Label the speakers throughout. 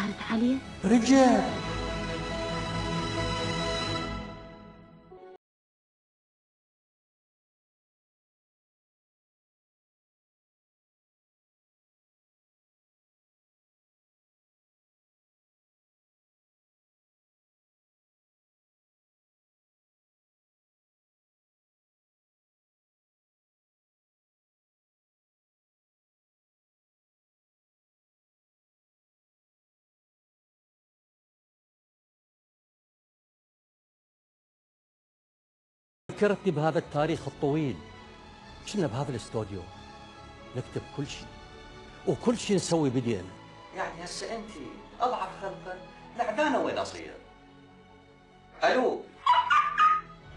Speaker 1: ظهرت عليه
Speaker 2: رجال.
Speaker 3: ذكرتني بهذا التاريخ الطويل كنا بهذا الاستوديو نكتب كل شيء وكل شيء نسوي بدينا
Speaker 2: يعني هسه انت أضعف خلقا لعبانه وين أصير؟ ألو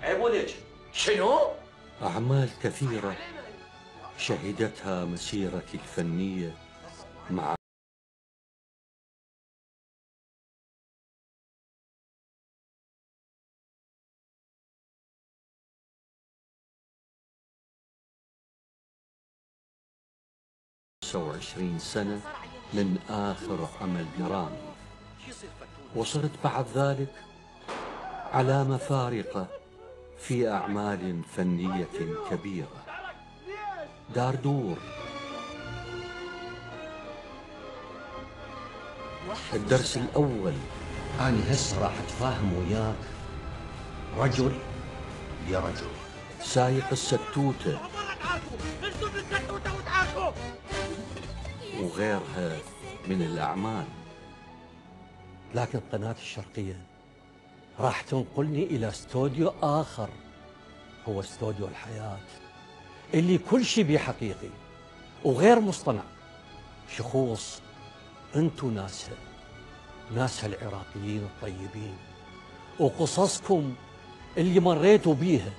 Speaker 2: عيبولك شنو؟
Speaker 4: أعمال كثيرة شهدتها مسيرتي الفنية مع وعشرين سنة من آخر عمل درامي. وصرت بعد ذلك علامة فارقة في أعمال فنية كبيرة. داردور الدرس الأول.
Speaker 3: أنا هسه راح أتفاهم وياك. رجل يا رجل
Speaker 4: سايق الستوتة. وغيرها من الأعمال.
Speaker 3: لكن قناة الشرقية راح تنقلني إلى استوديو آخر. هو استوديو الحياة اللي كل شيء بيه حقيقي وغير مصطنع. شخوص انتو ناسها ناسها العراقيين الطيبين. وقصصكم اللي مريتوا بيها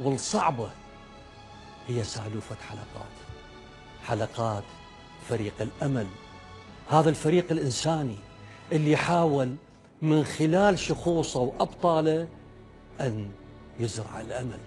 Speaker 3: والصعبة هي سالوفة حلقات. حلقات فريق الأمل. هذا الفريق الإنساني اللي حاول من خلال شخوصه وأبطاله أن يزرع الأمل.